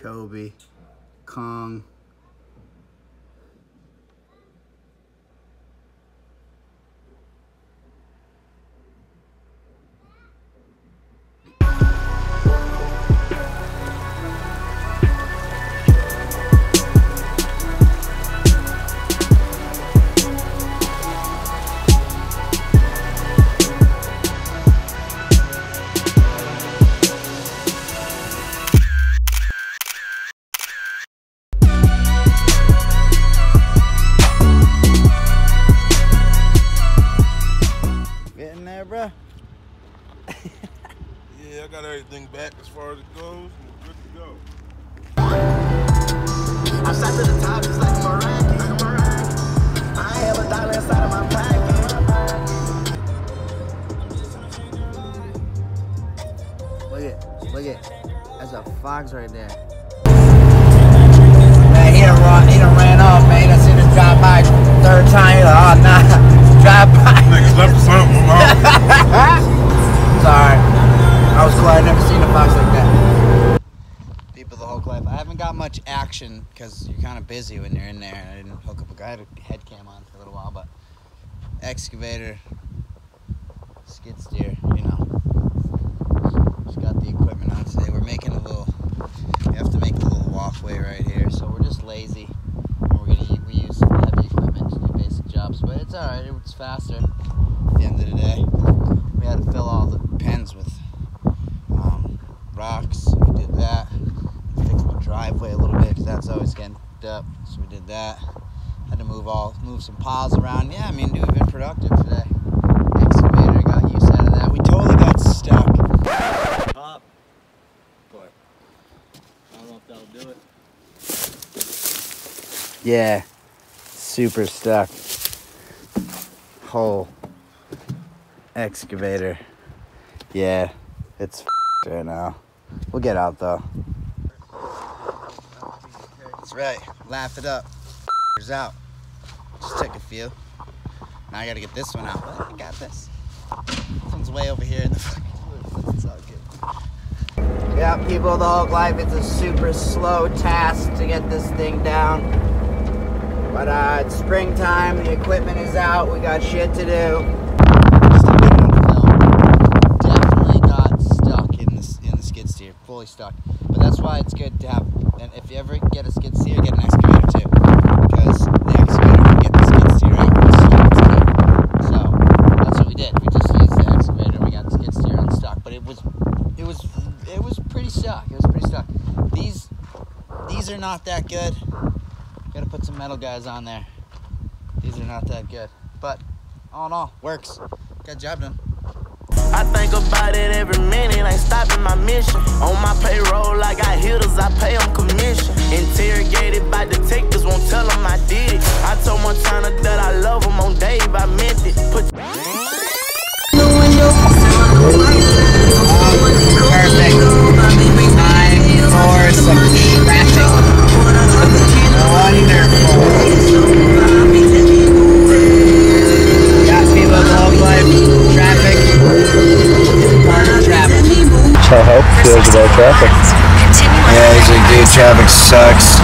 Kobe, Kong, got everything back as far as it goes. We're good to go. I shot to the top just like Meraki. I have a dollar inside of my. Look at, look at, that's a fox right there. Because you're kind of busy when you're in there. I didn't hook up a guy. I had a head cam on for a little while, but excavator, skid steer, you know. Just got the equipment on today. We're making a little. We have to make a little walkway right here, so we're just lazy. And we're gonna we use some heavy equipment to do basic jobs, but it's all right. It's faster. At the end of the day, we had to fill all the pens with um, rocks. We did that. Fixed my driveway a little bit because that's always getting up. So we did that. Had to move all move some piles around. Yeah, I mean, dude, we've been productive today. Excavator got use out of that. We totally got stuck. But I don't know if that'll do it. Yeah, super stuck. Whole excavator. Yeah, it's right now. We'll get out though. That's right. Laugh it up. F***ers out. Just took a few. Now I gotta get this one out. But I got this. This one's way over here in the fucking woods. It's all good. Yeah, people the Hulk life, it's a super slow task to get this thing down. But uh, it's springtime, the equipment is out, we got shit to do. Just to put it on film, Definitely got stuck in the, in the skid steer, fully stuck. But that's why it's good to have, and if you ever get a skid steer, get an excavator too. Because the excavator can get the skid steer out the So that's what we did. We just used the excavator, we got the skid steer unstuck. But it was, it was, it was pretty stuck. It was pretty stuck. These, these are not that good. Gotta put some metal guys on there. These are not that good. But all in all, works. Got job done. I think about it every minute, ain't stopping my mission. On my payroll, I got hitters, I pay them commission. Interrogated by detectives, won't tell them I did it. I told Montana that I love him on Dave, I meant it. Put Perfect. Time for some traffic. Wonderful. About traffic. Yeah, like, dude, traffic sucks.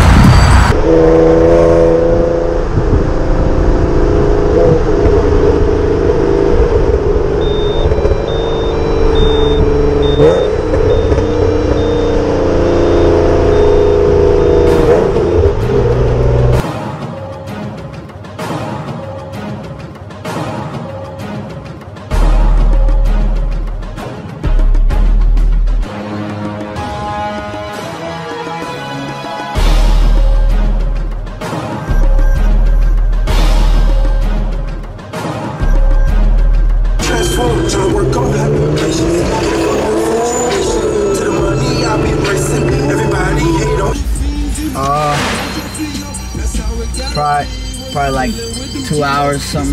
Hours, some,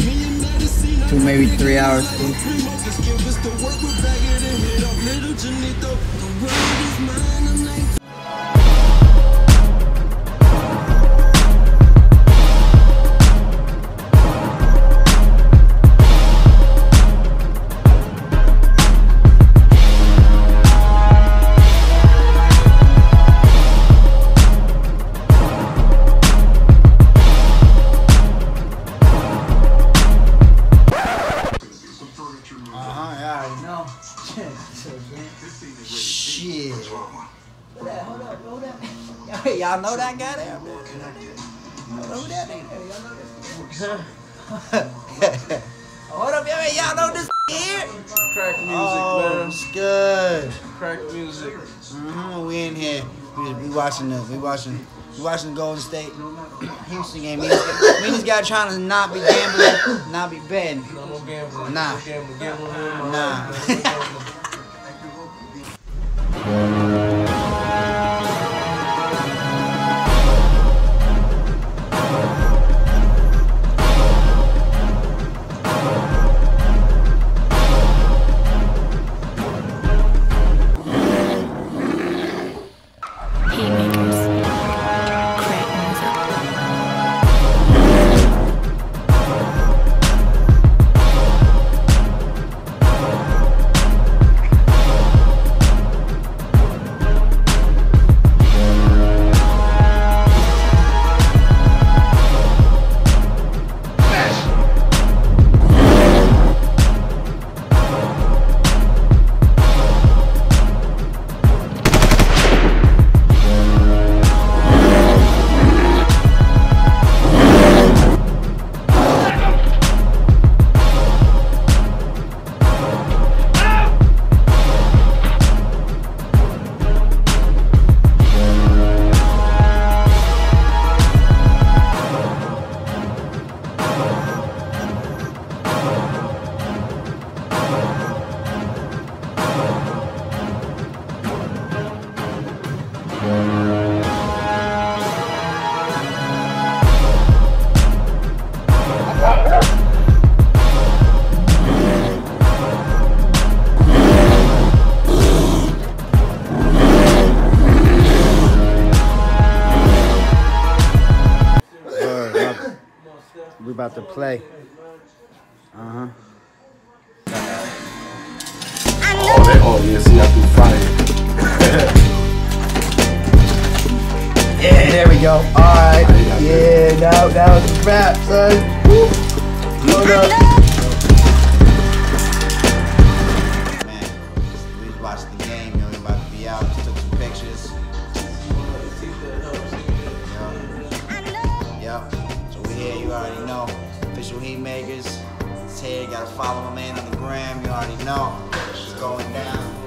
two maybe three hours. y'all know that guy there? Y'all know who that is. Y'all that nigga? Hold up, y'all, y'all know this here? Crack music, Oh, man. it's good. Crack music. hmm we in here. We, we watching the, we watching, we watching the Golden State Houston game. Me and this guy- this trying to not be gambling, not be betting. No more gambling. Nah. No gambling. Gambling ruined Nah. About to play. Uh huh. Oh, that, oh, yeah, see, I threw fire. Yeah, there we go. All right. Yeah, now that was a wrap, son. Woo. Up. It's gotta follow my man on the gram. You already know. It's going down.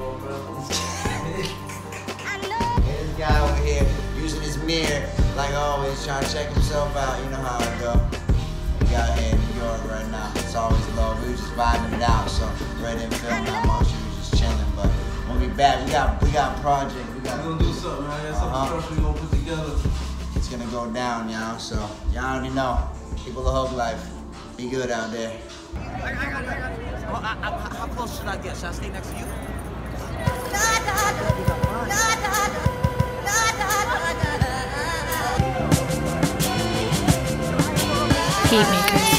This guy over here using his mirror like always, trying to check himself out. You know how it go. We got here in New York right now. It's always love. We was just vibing it out, so ready didn't film that much. We was just chilling, but we'll be back. We got we got a project. We got We're gonna do something, man. Something Uh-huh. special we gonna put together. it's gonna go down, y'all. So y'all already know. People of Hulk Life. Be good out there. How close should I get? Should I stay next to you? Haymakers.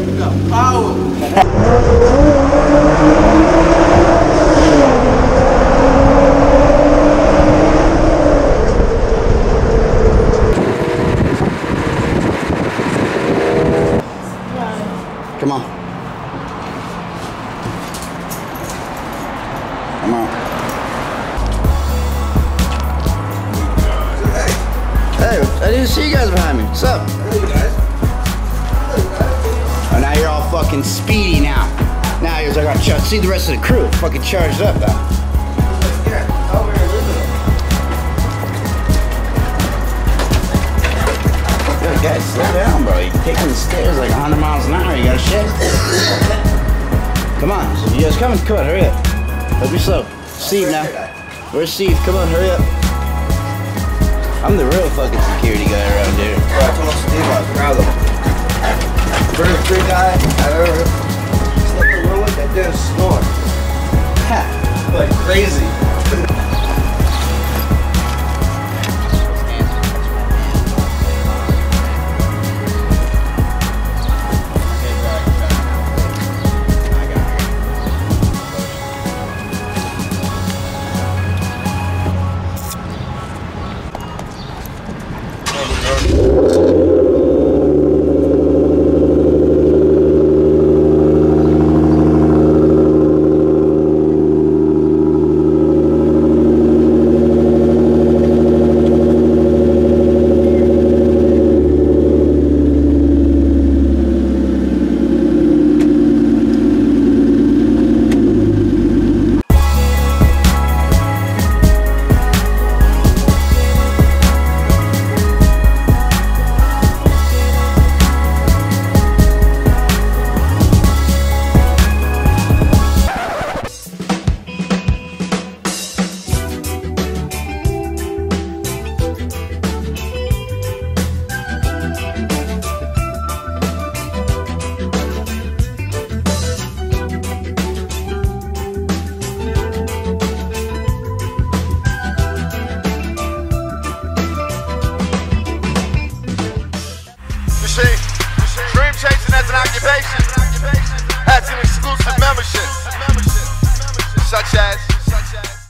Come fucking speedy now. Now you're like, I see the rest of the crew. Fucking charged up now. Yo, guys, slow down, bro. You're taking the stairs like 100 miles an hour. You gotta shit. Come on. You guys coming? Come on, hurry up. Don't be slow. Steve now. Where's Steve? Come on, hurry up. I'm the real fucking security guy around here. Bro, I told Steve I was him. First guy I've ever slept in a that didn't snore. Like crazy.